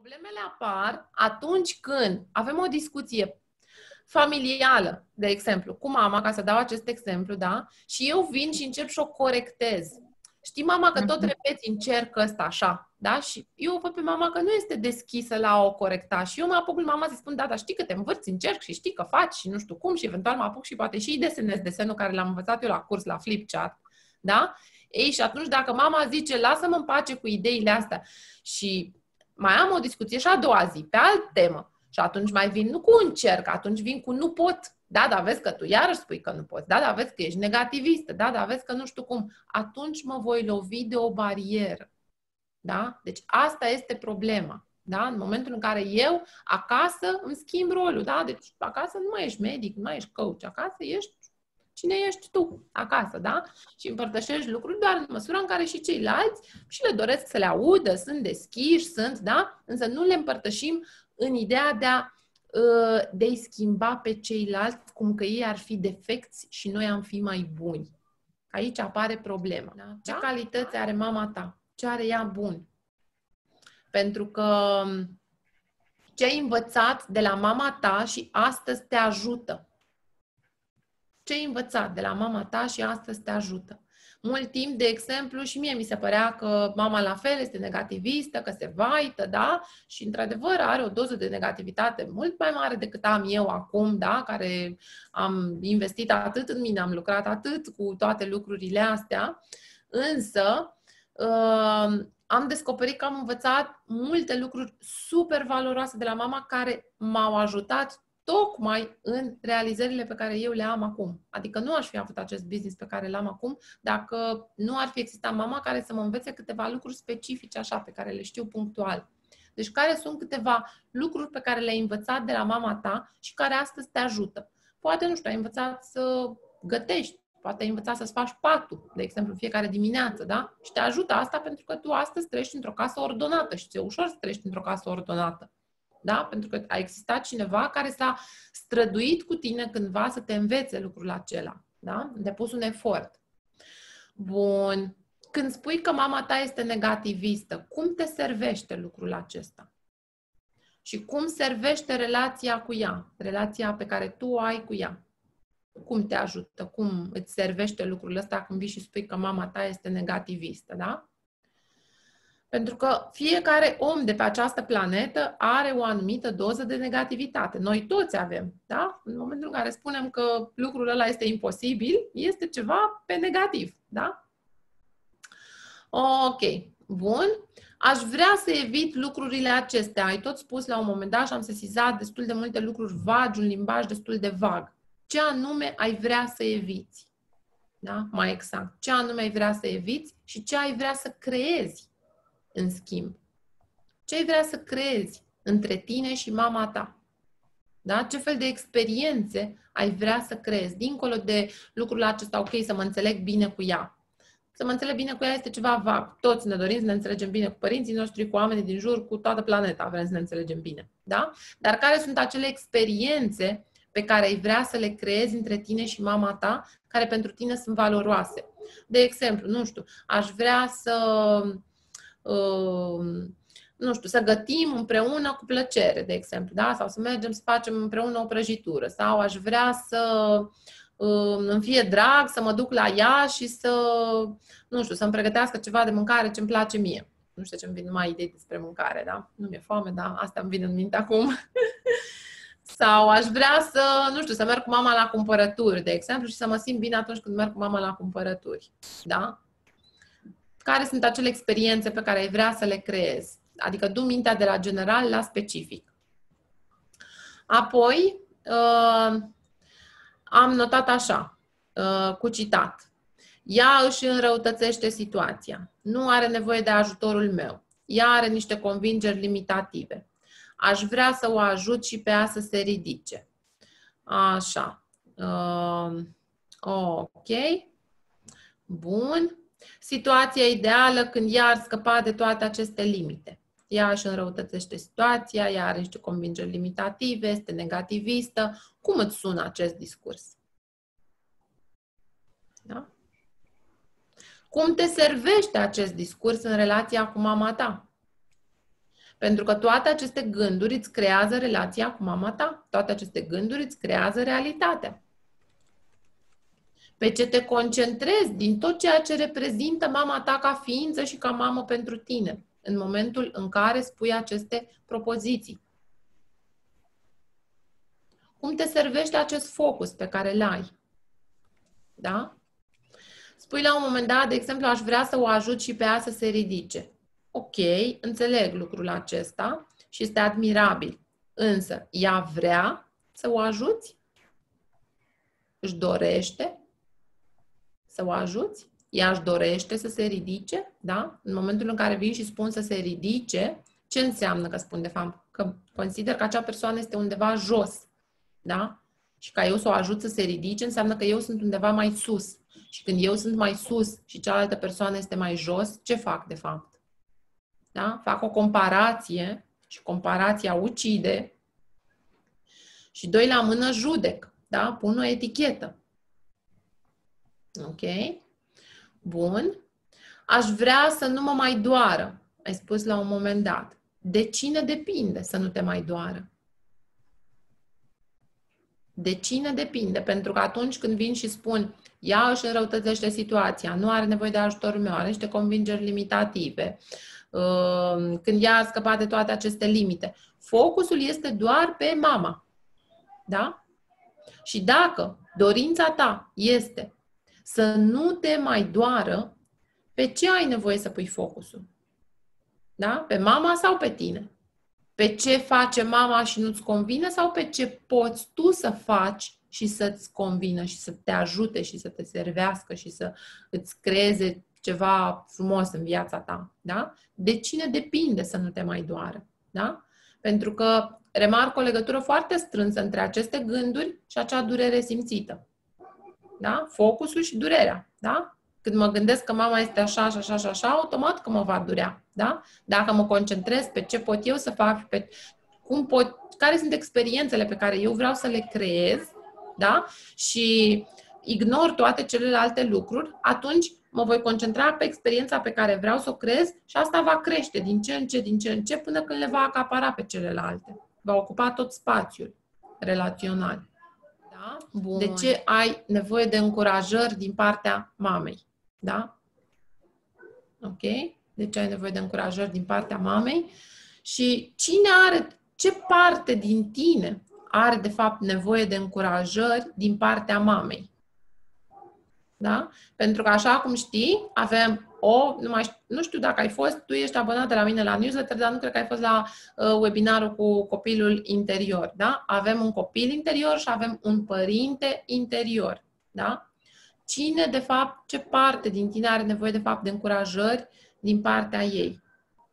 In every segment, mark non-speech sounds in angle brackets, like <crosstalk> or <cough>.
Problemele apar atunci când avem o discuție familială, de exemplu, cu mama, ca să dau acest exemplu, da? Și eu vin și încep și o corectez. Știi, mama, că tot Mhm. repeți, încerc ăsta așa, da? Și eu văd pe mama că nu este deschisă la a o corecta. Și eu mă apuc lui mama să spun, da, dar știi că te învârți, încerc și știi că faci și nu știu cum și eventual mă apuc și poate și îi desenez desenul care l-am învățat eu la curs, la Flipchart, da? Ei, și atunci dacă mama zice, lasă-mă în pace cu ideile astea și mai am o discuție și a doua zi pe altă temă și atunci mai vin nu cu încerc, atunci vin cu nu pot. Da, dar vezi că tu iarăși spui că nu poți. Da, dar vezi că ești negativistă. Da, dar vezi că nu știu cum. Atunci mă voi lovi de o barieră. Da? Deci asta este problema. Da? În momentul în care eu acasă îmi schimb rolul. Da? Deci acasă nu mai ești medic, nu mai ești coach. Acasă ești cine ești tu acasă, da? Și împărtășești lucruri doar în măsura în care și ceilalți și le doresc să le audă, sunt deschiși, sunt, da? Însă nu le împărtășim în ideea de a uh, de a-i schimba pe ceilalți cum că ei ar fi defecți și noi am fi mai buni. Aici apare problema. Da? Ce calități are mama ta? Ce are ea bun? Pentru că ce ai învățat de la mama ta și astăzi te ajută. Ce ai învățat de la mama ta și astăzi te ajută. Mult timp, de exemplu, și mie mi se părea că mama la fel este negativistă, că se vaită, da? Și, într-adevăr, are o doză de negativitate mult mai mare decât am eu acum, da? Care am investit atât în mine, am lucrat atât cu toate lucrurile astea. Însă, uh, am descoperit că am învățat multe lucruri super valoroase de la mama care m-au ajutat tocmai în realizările pe care eu le am acum. Adică nu aș fi avut acest business pe care l-am acum dacă nu ar fi existat mama care să mă învețe câteva lucruri specifice așa, pe care le știu punctual. Deci care sunt câteva lucruri pe care le-ai învățat de la mama ta și care astăzi te ajută. Poate, nu știu, ai învățat să gătești, poate ai învățat să-ți faci patul, de exemplu, în fiecare dimineață, da? Și te ajută asta pentru că tu astăzi trăiești într-o casă ordonată și ți-e ușor să trăiești într-o casă ordonată. Da? Pentru că a existat cineva care s-a străduit cu tine cândva să te învețe lucrul acela. Da? Depus un efort. Bun. Când spui că mama ta este negativistă, cum te servește lucrul acesta? Și cum servește relația cu ea? Relația pe care tu o ai cu ea. Cum te ajută? Cum îți servește lucrul ăsta când vii și spui că mama ta este negativistă, da? Pentru că fiecare om de pe această planetă are o anumită doză de negativitate. Noi toți avem, da? În momentul în care spunem că lucrul ăla este imposibil, este ceva pe negativ, da? Ok, bun. Aș vrea să evit lucrurile acestea. Ai tot spus la un moment dat și am sesizat destul de multe lucruri vagi, un limbaj destul de vag. Ce anume ai vrea să eviți? Da? Mai exact. Ce anume ai vrea să eviți și ce ai vrea să creezi în schimb. Ce ai vrea să creezi între tine și mama ta? Da? Ce fel de experiențe ai vrea să creezi? Dincolo de lucrul acesta, ok, să mă înțeleg bine cu ea. Să mă înțeleg bine cu ea este ceva vag. Toți ne dorim să ne înțelegem bine cu părinții noștri, cu oamenii din jur, cu toată planeta. Vrem să ne înțelegem bine. Da? Dar care sunt acele experiențe pe care ai vrea să le creezi între tine și mama ta, care pentru tine sunt valoroase? De exemplu, nu știu, aș vrea să uh, nu știu, să gătim împreună cu plăcere, de exemplu, da? Sau să mergem să facem împreună o prăjitură. Sau aș vrea să uh, îmi fie drag să mă duc la ea și să, nu știu, să-mi pregătească ceva de mâncare ce îmi place mie. Nu știu ce îmi vin numai idei despre mâncare, da? Nu mi-e foame, dar asta îmi vine în minte acum. <laughs> Sau aș vrea să, nu știu, să merg cu mama la cumpărături, de exemplu, și să mă simt bine atunci când merg cu mama la cumpărături. Da? Care sunt acele experiențe pe care ai vrea să le creezi? Adică du mintea de la general la specific. Apoi, uh, am notat așa, uh, cu citat. Ea își înrăutățește situația. Nu are nevoie de ajutorul meu. Ea are niște convingeri limitative. Aș vrea să o ajut și pe ea să se ridice. Așa. Uh, ok. Bun. Situația ideală când ea ar scăpa de toate aceste limite. Ea își înrăutățește situația, ea are niște convingeri limitative, este negativistă. Cum îți sună acest discurs? Da? Cum te servește acest discurs în relația cu mama ta? Pentru că toate aceste gânduri îți creează relația cu mama ta. Toate aceste gânduri îți creează realitatea. Pe ce te concentrezi din tot ceea ce reprezintă mama ta ca ființă și ca mamă pentru tine, în momentul în care spui aceste propoziții. Cum te servește acest focus pe care îl ai? Da? Spui la un moment dat, de exemplu, aș vrea să o ajut și pe ea să se ridice. Ok, înțeleg lucrul acesta și este admirabil. Însă, ea vrea să o ajuți? Își dorește să o ajuți? Ea își dorește să se ridice? Da? În momentul în care vin și spun să se ridice, ce înseamnă că spun de fapt? Că consider că acea persoană este undeva jos. Da? Și ca eu să o ajut să se ridice, înseamnă că eu sunt undeva mai sus. Și când eu sunt mai sus și cealaltă persoană este mai jos, ce fac de fapt? Da? Fac o comparație și comparația ucide și doi la mână judec. Da? Pun o etichetă. Ok? Bun. Aș vrea să nu mă mai doară. Ai spus la un moment dat. De cine depinde să nu te mai doară? De cine depinde? Pentru că atunci când vin și spun ea își înrăutățește situația, nu are nevoie de ajutorul meu, are niște convingeri limitative, uh, când ea a scăpat de toate aceste limite, focusul este doar pe mama. Da? Și dacă dorința ta este să nu te mai doară, pe ce ai nevoie să pui focusul? Da? Pe mama sau pe tine? Pe ce face mama și nu-ți convine sau pe ce poți tu să faci și să-ți convină și să te ajute și să te servească și să îți creeze ceva frumos în viața ta. Da? De cine depinde să nu te mai doară? Da? Pentru că remarc o legătură foarte strânsă între aceste gânduri și acea durere simțită. Da? Focusul și durerea. Da? Când mă gândesc că mama este așa și așa și așa, automat că mă va durea. Da? Dacă mă concentrez pe ce pot eu să fac, pe cum pot, care sunt experiențele pe care eu vreau să le creez, da? Și ignor toate celelalte lucruri, atunci mă voi concentra pe experiența pe care vreau să o creez și asta va crește din ce în ce, din ce în ce, până când le va acapara pe celelalte. Va ocupa tot spațiul relațional. Da? Bun. De ce ai nevoie de încurajări din partea mamei? Da? Ok? De ce ai nevoie de încurajări din partea mamei? Și cine are, ce parte din tine are, de fapt, nevoie de încurajări din partea mamei? Da? Pentru că, așa cum știi, avem o, nu, mai știu, nu știu dacă ai fost, tu ești abonată la mine la newsletter, dar nu cred că ai fost la uh, webinarul cu copilul interior. Da? Avem un copil interior și avem un părinte interior. Da? Cine, de fapt, ce parte din tine are nevoie, de fapt, de încurajări din partea ei?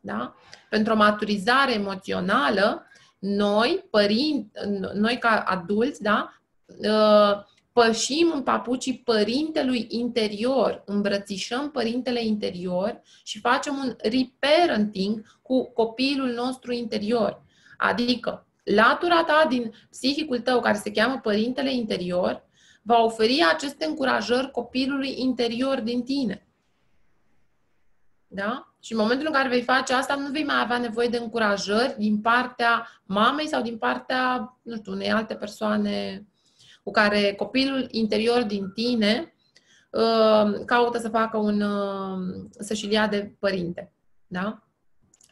Da? Pentru o maturizare emoțională, noi, părinți, noi ca adulți, da, uh, pășim în papucii părintelui interior, îmbrățișăm părintele interior și facem un reparenting cu copilul nostru interior. Adică, latura ta din psihicul tău, care se cheamă părintele interior, va oferi aceste încurajări copilului interior din tine. Da? Și în momentul în care vei face asta, nu vei mai avea nevoie de încurajări din partea mamei sau din partea, nu știu, unei alte persoane cu care copilul interior din tine uh, caută să facă un, uh, să-și ia de părinte. Da?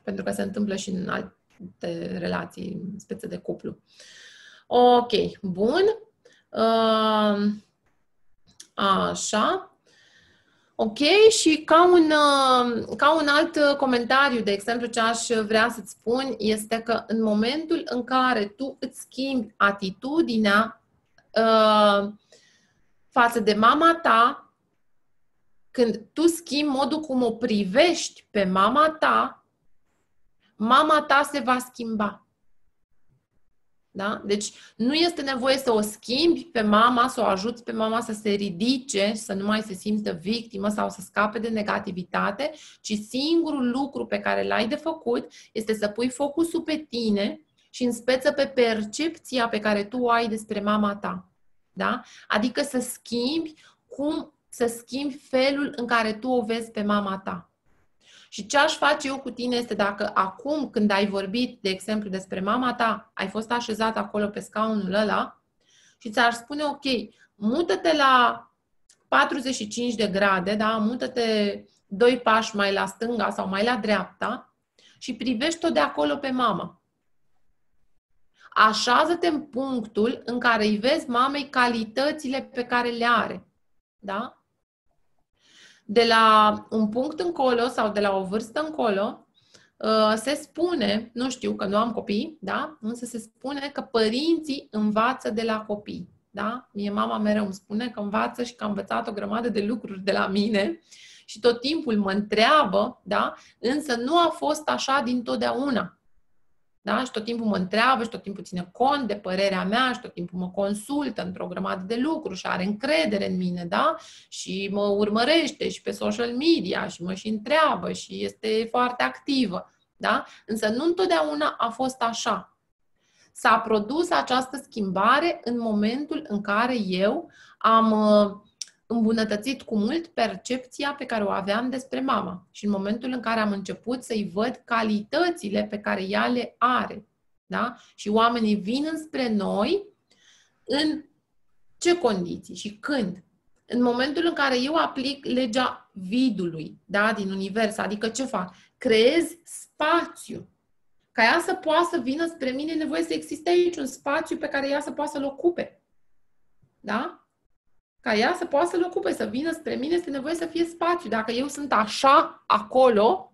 Pentru că se întâmplă și în alte relații, în speță de cuplu. Ok, bun. Uh, așa. Ok, și ca un, uh, ca un alt comentariu, de exemplu, ce aș vrea să-ți spun este că în momentul în care tu îți schimbi atitudinea uh, față de mama ta, când tu schimbi modul cum o privești pe mama ta, mama ta se va schimba. Da? Deci nu este nevoie să o schimbi pe mama, să o ajuți pe mama să se ridice, să nu mai se simtă victimă sau să scape de negativitate, ci singurul lucru pe care l-ai de făcut este să pui focusul pe tine și în speță pe percepția pe care tu o ai despre mama ta. Da? Adică să schimbi cum să schimbi felul în care tu o vezi pe mama ta. Și ce aș face eu cu tine este dacă acum, când ai vorbit, de exemplu, despre mama ta, ai fost așezat acolo pe scaunul ăla și ți-ar spune, ok, mută-te la 45 de grade, da? mută-te doi pași mai la stânga sau mai la dreapta și privești-o de acolo pe mama. Așează-te în punctul în care îi vezi mamei calitățile pe care le are. Da? De la un punct încolo sau de la o vârstă încolo, uh, se spune, nu știu că nu am copii, da? însă se spune că părinții învață de la copii. Da? Mie mama mereu îmi spune că învață și că a învățat o grămadă de lucruri de la mine și tot timpul mă întreabă, da? însă nu a fost așa din totdeauna. Da? Și tot timpul mă întreabă și tot timpul ține cont de părerea mea și tot timpul mă consultă într-o grămadă de lucruri și are încredere în mine, da? Și mă urmărește și pe social media și mă și întreabă și este foarte activă, da? Însă nu întotdeauna a fost așa. S-a produs această schimbare în momentul în care eu am uh, îmbunătățit cu mult percepția pe care o aveam despre mama și în momentul în care am început să-i văd calitățile pe care ea le are. Da? Și oamenii vin înspre noi în ce condiții și când? În momentul în care eu aplic legea vidului da? din univers, adică ce fac? Creez spațiu. Ca ea să poată să vină spre mine, e nevoie să existe aici un spațiu pe care ea să poată să-l ocupe. Da? Ca ea să poată să-l ocupe, să vină spre mine, este nevoie să fie spațiu. Dacă eu sunt așa acolo,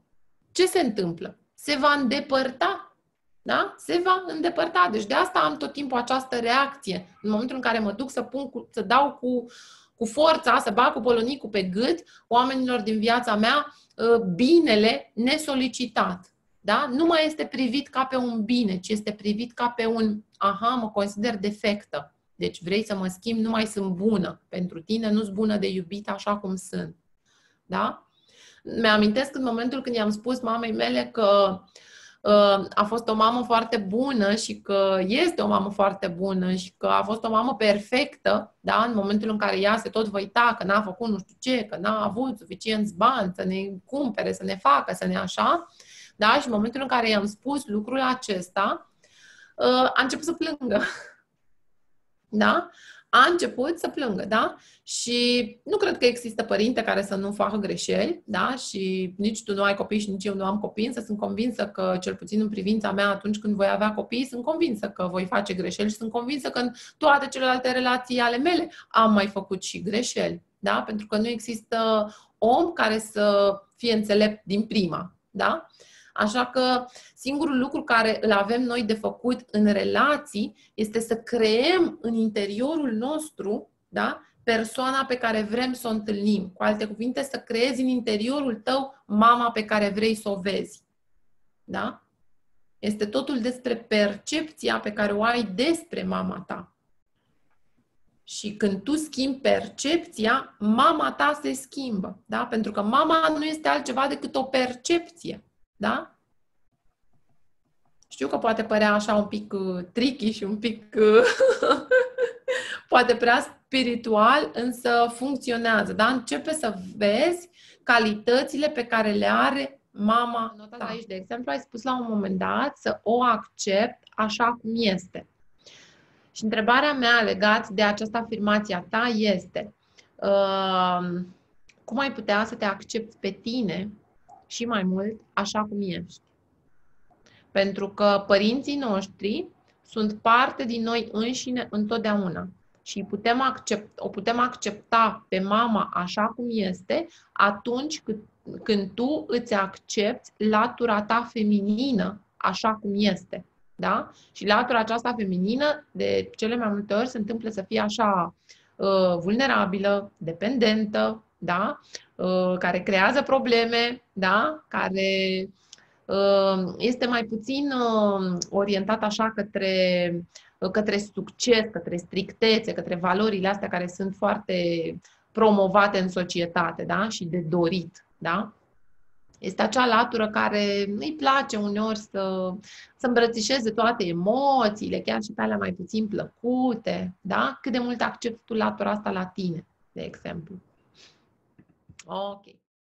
ce se întâmplă? Se va îndepărta. Da? Se va îndepărta. Deci de asta am tot timpul această reacție. În momentul în care mă duc să, pun cu, să dau cu, cu forța, să bag cu bolonicul pe gât oamenilor din viața mea ă, binele nesolicitat. Da? Nu mai este privit ca pe un bine, ci este privit ca pe un aha, mă consider defectă. Deci vrei să mă schimb, nu mai sunt bună pentru tine, nu sunt bună de iubit așa cum sunt. Da? Mi-amintesc în momentul când i-am spus mamei mele că uh, a fost o mamă foarte bună și că este o mamă foarte bună și că a fost o mamă perfectă, da? în momentul în care ea se tot văita că n-a făcut nu știu ce, că n-a avut suficienți bani să ne cumpere, să ne facă, să ne așa, da? și în momentul în care i-am spus lucrul acesta, uh, a început să plângă. <laughs> da? a început să plângă, da? Și nu cred că există părinte care să nu facă greșeli, da? Și nici tu nu ai copii și nici eu nu am copii, însă sunt convinsă că, cel puțin în privința mea, atunci când voi avea copii, sunt convinsă că voi face greșeli și sunt convinsă că în toate celelalte relații ale mele am mai făcut și greșeli, da? Pentru că nu există om care să fie înțelept din prima, da? Așa că singurul lucru care îl avem noi de făcut în relații este să creăm în interiorul nostru da, persoana pe care vrem să o întâlnim. Cu alte cuvinte, să creezi în interiorul tău mama pe care vrei să o vezi. Da? Este totul despre percepția pe care o ai despre mama ta. Și când tu schimbi percepția, mama ta se schimbă. Da? Pentru că mama nu este altceva decât o percepție. Da? Știu că poate părea așa un pic uh, tricky și un pic uh, <laughs> poate prea spiritual, însă funcționează. Da? Începe să vezi calitățile pe care le are mama. Notat aici, de exemplu, ai spus la un moment dat să o accept așa cum este. Și întrebarea mea legat de această afirmație a ta este uh, cum ai putea să te accepti pe tine și mai mult așa cum ești. Pentru că părinții noștri sunt parte din noi înșine întotdeauna și putem accept, o putem accepta pe mama așa cum este atunci când, când tu îți accepti latura ta feminină așa cum este. Da? Și latura aceasta feminină, de cele mai multe ori, se întâmplă să fie așa uh, vulnerabilă, dependentă, da? Uh, care creează probleme, da? care uh, este mai puțin uh, orientat așa către, către succes, către strictețe, către valorile astea care sunt foarte promovate în societate da? și de dorit. Da? Este acea latură care îi place uneori să, să îmbrățișeze toate emoțiile, chiar și pe alea mai puțin plăcute. Da? Cât de mult accepti tu latura asta la tine, de exemplu. Ok.